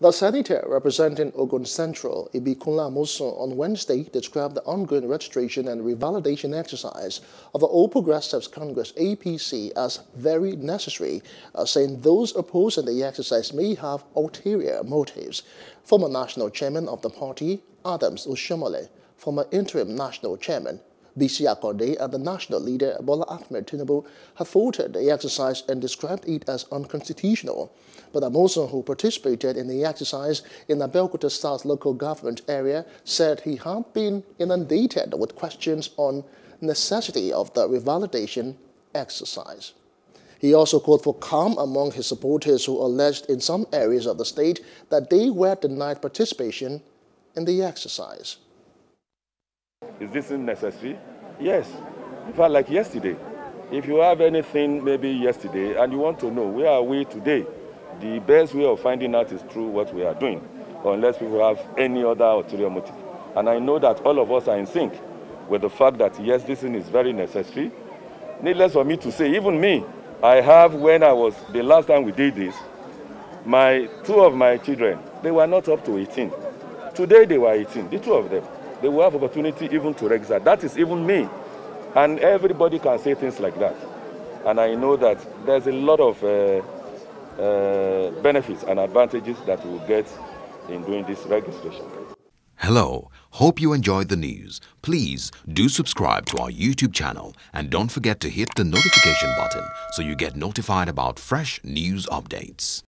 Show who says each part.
Speaker 1: The senator representing Ogun Central, Ibikunle Amosun, on Wednesday described the ongoing registration and revalidation exercise of the All Progressives Congress APC as very necessary, uh, saying those opposing the exercise may have ulterior motives. Former national chairman of the party, Adams Oshiomhole, former interim national chairman, Bisi Akande and the national leader Bola Ahmed Tinubu have faulted the exercise and described it as unconstitutional. But Amosun, who participated in the exercise in the Abeokuta South local government area, said he had been inundated with questions on necessity of the revalidation exercise. He also called for calm among his supporters who alleged in some areas of the state that they were denied participation in the exercise.
Speaker 2: Is this necessary? Yes. In fact, like yesterday, if you have anything maybe yesterday and you want to know where are we today, the best way of finding out is through what we are doing, unless people have any other ulterior motive. And I know that all of us are in sync with the fact that yes, this thing is very necessary. Needless for me to say, even me, I have when I was the last time we did this, my two of my children, they were not up to 18. Today they were 18, the two of them they will have opportunity even to register. That is even me. And everybody can say things like that. And I know that there's a lot of uh, uh, benefits and advantages that we'll get in doing this registration.
Speaker 3: Hello, hope you enjoyed the news. Please do subscribe to our YouTube channel and don't forget to hit the notification button so you get notified about fresh news updates.